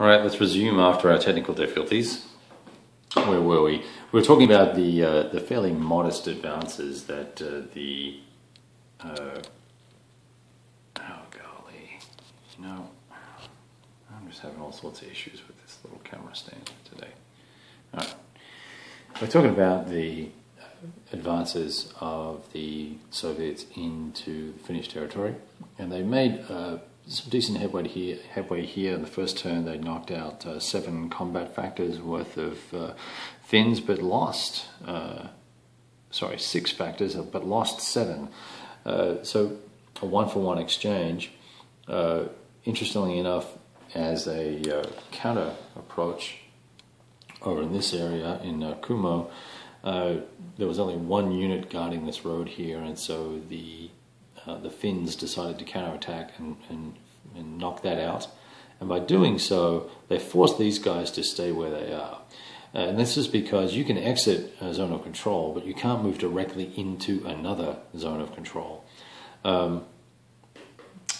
All right, let's resume after our technical difficulties. Where were we? We were talking about the uh, the fairly modest advances that uh, the uh, oh golly, you know, I'm just having all sorts of issues with this little camera stand today. All right, we're talking about the advances of the Soviets into the Finnish territory, and they made uh, some decent headway here. Headway here in the first turn, they knocked out uh, seven combat factors worth of uh, Finns, but lost. Uh, sorry, six factors, but lost seven. Uh, so a one-for-one exchange. Uh, interestingly enough, as a uh, counter approach over in this area in Kuhmo, there was only one unit guarding this road here, and so the uh, the Finns decided to counterattack and, and, and knock that out. And by doing so, they forced these guys to stay where they are. Uh, and this is because you can exit a zone of control, but you can't move directly into another zone of control. Um,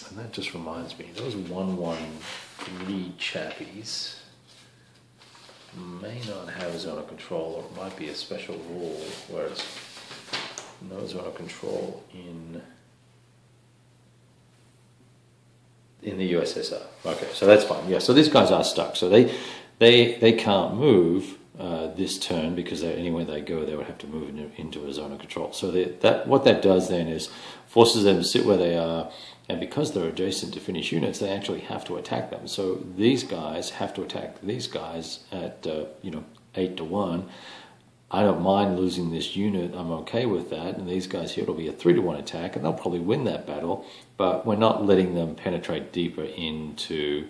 and that just reminds me, those 113 chappies may not have a zone of control, or it might be a special rule where it's no zone of control in in the USSR. Okay, so that's fine. Yeah, so these guys are stuck. So they they they can't move uh, this turn because anywhere they go, they would have to move into, a zone of control. So they, that what that does then is forces them to sit where they are, and because they're adjacent to Finnish units, they actually have to attack them. So these guys have to attack these guys at uh, you know eight to one. I don't mind losing this unit. I'm okay with that. And these guys here, it'll be a three to one attack, and they'll probably win that battle. But we're not letting them penetrate deeper into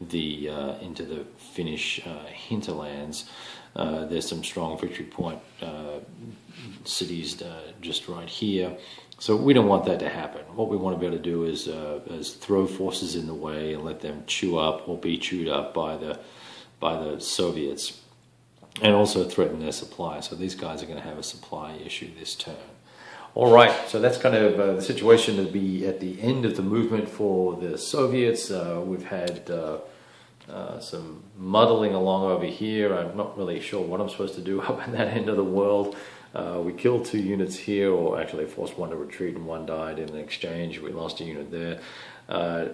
the uh, into the Finnish uh, hinterlands. Uh, there's some strong victory point uh, cities uh, just right here. So we don't want that to happen. What we want to be able to do is, uh, is throw forces in the way and let them chew up or be chewed up by the by the Soviets and also threaten their supply. So these guys are going to have a supply issue this turn. All right, so that's kind of uh, the situation to be at the end of the movement for the Soviets. Uh, we've had uh, uh some muddling along over here. I'm not really sure what I'm supposed to do up in that end of the world. Uh, we killed two units here, or actually forced one to retreat and one died in the exchange. We lost a unit there uh,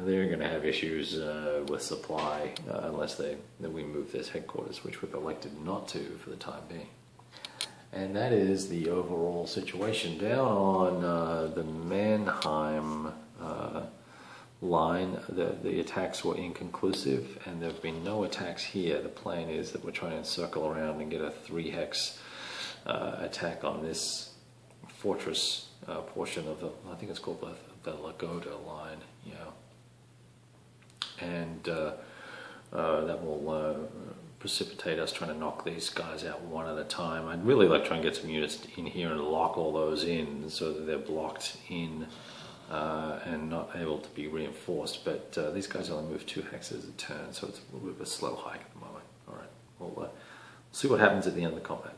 they're going to have issues uh, with supply uh, unless they that we move this headquarters, which we've elected not to for the time being. And that is the overall situation. Down on uh, the Mannerheim uh, line, the, the attacks were inconclusive, and there have been no attacks here. The plan is that we're trying to circle around and get a three hex uh, attack on this fortress uh, portion of the, I think it's called the, the Lagoda line, you know and uh, uh, that will uh, precipitate us trying to knock these guys out one at a time. I'd really like to try and get some units in here and lock all those in so that they're blocked in uh, and not able to be reinforced. But uh, these guys only move two hexes a turn, so it's a little bit of a slow hike at the moment. All right, we'll see what happens at the end of the combat.